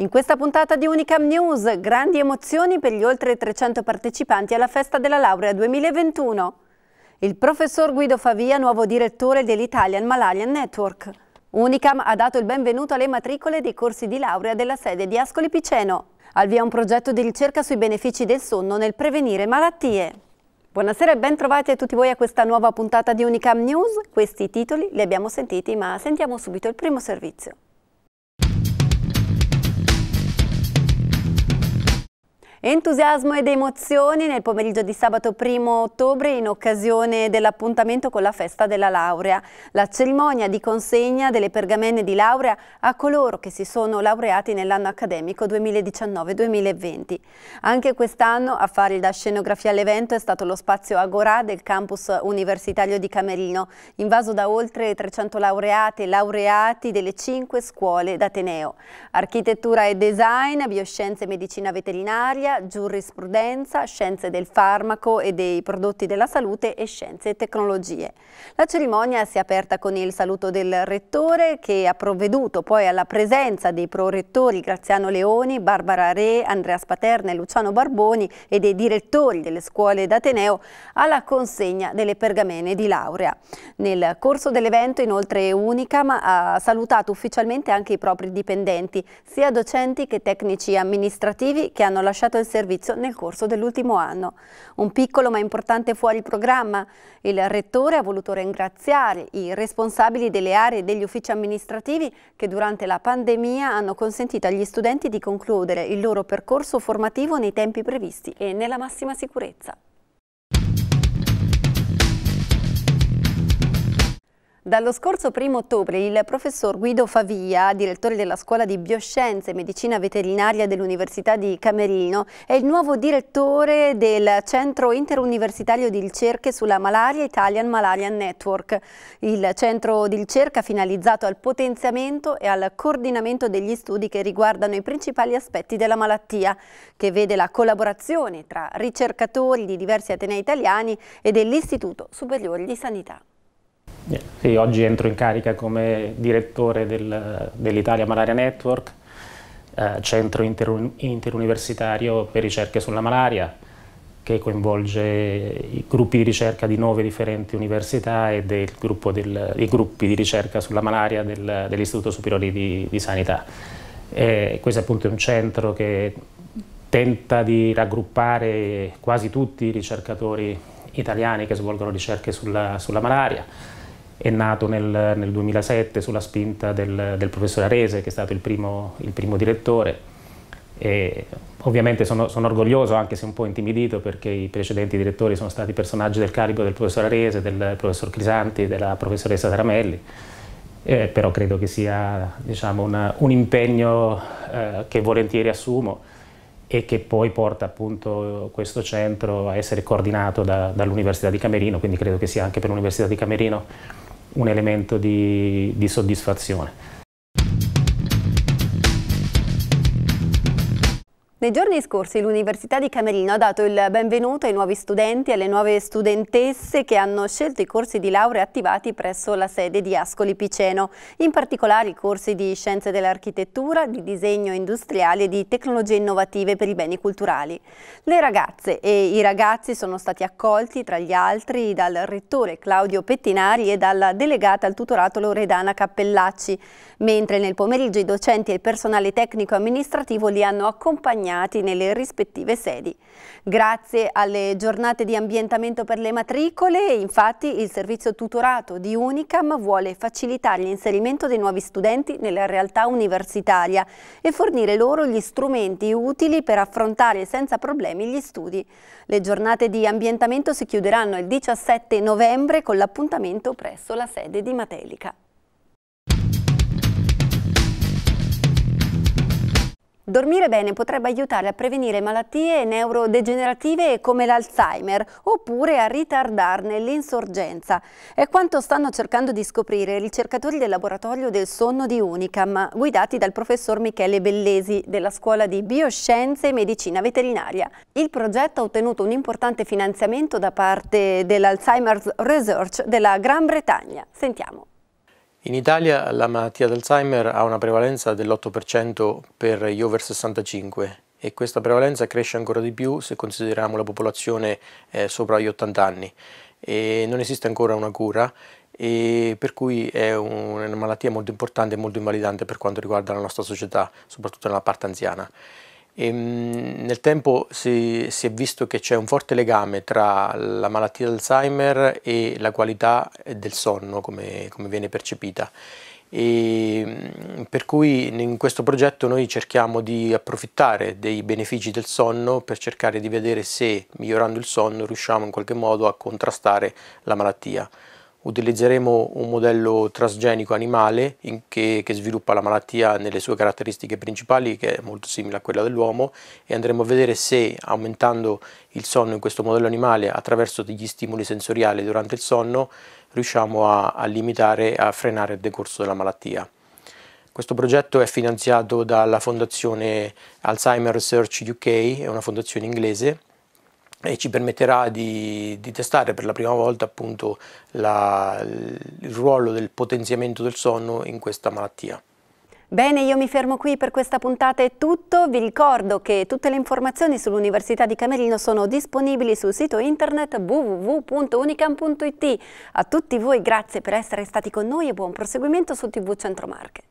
In questa puntata di Unicam News, grandi emozioni per gli oltre 300 partecipanti alla festa della laurea 2021. Il professor Guido Favia, nuovo direttore dell'Italian Malarian Network. Unicam ha dato il benvenuto alle matricole dei corsi di laurea della sede di Ascoli Piceno. Al via un progetto di ricerca sui benefici del sonno nel prevenire malattie. Buonasera e ben trovati a tutti voi a questa nuova puntata di Unicam News. Questi titoli li abbiamo sentiti, ma sentiamo subito il primo servizio. Entusiasmo ed emozioni nel pomeriggio di sabato 1 ottobre in occasione dell'appuntamento con la festa della laurea, la cerimonia di consegna delle pergamene di laurea a coloro che si sono laureati nell'anno accademico 2019-2020. Anche quest'anno a fare da scenografia all'evento è stato lo spazio Agora del campus universitario di Camerino, invaso da oltre 300 laureati e laureati delle cinque scuole d'Ateneo. Architettura e design, bioscienze e medicina veterinaria, storia, giurisprudenza, scienze del farmaco e dei prodotti della salute e scienze e tecnologie. La cerimonia si è aperta con il saluto del rettore che ha provveduto poi alla presenza dei prorettori Graziano Leoni, Barbara Re, Andrea Spaterna e Luciano Barboni e dei direttori delle scuole d'Ateneo alla consegna delle pergamene di laurea. Nel corso dell'evento inoltre Unicam ha salutato ufficialmente anche i propri dipendenti, sia docenti che tecnici amministrativi che hanno lasciato il servizio nel corso dell'ultimo anno. Un piccolo ma importante fuori programma. Il Rettore ha voluto ringraziare i responsabili delle aree e degli uffici amministrativi che durante la pandemia hanno consentito agli studenti di concludere il loro percorso formativo nei tempi previsti e nella massima sicurezza. Dallo scorso 1 ottobre il professor Guido Favia, direttore della Scuola di Bioscienze e Medicina Veterinaria dell'Università di Camerino, è il nuovo direttore del Centro Interuniversitario di Ricerche sulla Malaria Italian Malarian Network, il centro di ricerca finalizzato al potenziamento e al coordinamento degli studi che riguardano i principali aspetti della malattia, che vede la collaborazione tra ricercatori di diversi atenei italiani e dell'Istituto Superiore di Sanità. Sì, oggi entro in carica come direttore del, dell'Italia Malaria Network, eh, centro inter, interuniversitario per ricerche sulla malaria, che coinvolge i gruppi di ricerca di nove differenti università e del del, i gruppi di ricerca sulla malaria del, dell'Istituto Superiore di, di Sanità. E questo appunto è un centro che tenta di raggruppare quasi tutti i ricercatori italiani che svolgono ricerche sulla, sulla malaria, è nato nel, nel 2007 sulla spinta del, del, professore Arese, che è stato il primo, il primo direttore. E ovviamente sono, sono, orgoglioso, anche se un po' intimidito, perché i precedenti direttori sono stati personaggi del carico del professor Arese, del professor Crisanti, della professoressa Taramelli. Eh, però credo che sia diciamo, una, un impegno eh, che volentieri assumo e che poi porta appunto questo centro a essere coordinato da, dall'Università di Camerino, quindi credo che sia anche per l'Università di Camerino un elemento di, di soddisfazione. Nei giorni scorsi l'Università di Camerino ha dato il benvenuto ai nuovi studenti e alle nuove studentesse che hanno scelto i corsi di laurea attivati presso la sede di Ascoli Piceno, in particolare i corsi di Scienze dell'Architettura, di Disegno Industriale e di Tecnologie Innovative per i Beni Culturali. Le ragazze e i ragazzi sono stati accolti tra gli altri dal rettore Claudio Pettinari e dalla delegata al tutorato Loredana Cappellacci, mentre nel pomeriggio i docenti e il personale tecnico amministrativo li hanno accompagnati impegnati nelle rispettive sedi. Grazie alle giornate di ambientamento per le matricole, infatti, il servizio tutorato di Unicam vuole facilitare l'inserimento dei nuovi studenti nella realtà universitaria e fornire loro gli strumenti utili per affrontare senza problemi gli studi. Le giornate di ambientamento si chiuderanno il 17 novembre con l'appuntamento presso la sede di Matelica. Dormire bene potrebbe aiutare a prevenire malattie neurodegenerative come l'Alzheimer oppure a ritardarne l'insorgenza. È quanto stanno cercando di scoprire i ricercatori del laboratorio del sonno di Unicam, guidati dal professor Michele Bellesi della Scuola di Bioscienze e Medicina Veterinaria. Il progetto ha ottenuto un importante finanziamento da parte dell'Alzheimer's Research della Gran Bretagna. Sentiamo. In Italia la malattia d'Alzheimer ha una prevalenza dell'8% per gli over 65 e questa prevalenza cresce ancora di più se consideriamo la popolazione eh, sopra gli 80 anni. E non esiste ancora una cura e per cui è una malattia molto importante e molto invalidante per quanto riguarda la nostra società, soprattutto nella parte anziana. E, ehm, nel tempo si, si, è visto che c'è un forte legame tra la malattia d'Alzheimer e la qualità del sonno come, come viene percepita e mm, per cui in questo progetto noi cerchiamo di approfittare dei benefici del sonno per cercare di vedere se migliorando il sonno riusciamo in qualche modo a contrastare la malattia. Utilizzeremo un modello trasgenico animale che, che, sviluppa la malattia nelle sue caratteristiche principali che è molto simile a quella dell'uomo e andremo a vedere se aumentando il sonno in questo modello animale attraverso degli stimoli sensoriali durante il sonno riusciamo a, a limitare a frenare il decorso della malattia. Questo progetto è finanziato dalla fondazione Alzheimer Research UK, è una fondazione inglese e ci permetterà di, di testare per la prima volta appunto la, il ruolo del potenziamento del sonno in questa malattia. Bene, io mi fermo qui per questa puntata è tutto. Vi ricordo che tutte le informazioni sull'Università di Camerino sono disponibili sul sito internet www.unicam.it. A tutti voi grazie per essere stati con noi e buon proseguimento su TV Centro Marche.